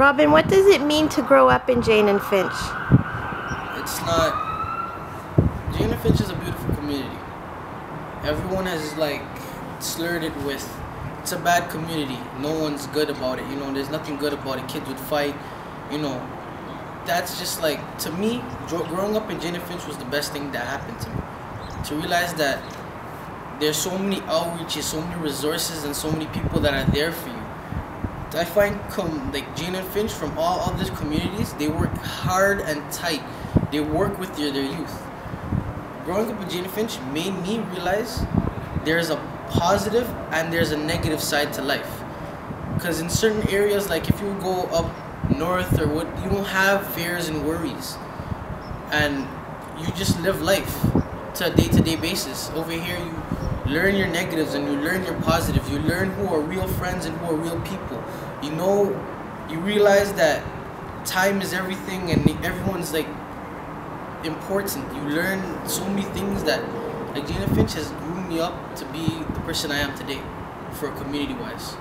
Robin, what does it mean to grow up in Jane and Finch? It's not. Jane and Finch is a beautiful community. Everyone has like slurred it with. It's a bad community. No one's good about it. You know, there's nothing good about it. Kids would fight. You know, that's just like to me. Growing up in Jane and Finch was the best thing that happened to me. To realize that there's so many outreaches, so many resources, and so many people that are there for you. I find like Jane and Finch from all of these communities, they work hard and tight. They work with their, their youth. Growing up with Jane and Finch made me realize there's a positive and there's a negative side to life. Because in certain areas, like if you go up north or what, you don't have fears and worries, and you just live life to a day-to-day basis. Over here, you learn your negatives and you learn your positives. You learn who are real friends and who are real people. You know, you realize that time is everything and everyone's like important. You learn so many things that like and Finch has groomed me up to be the person I am today for community wise.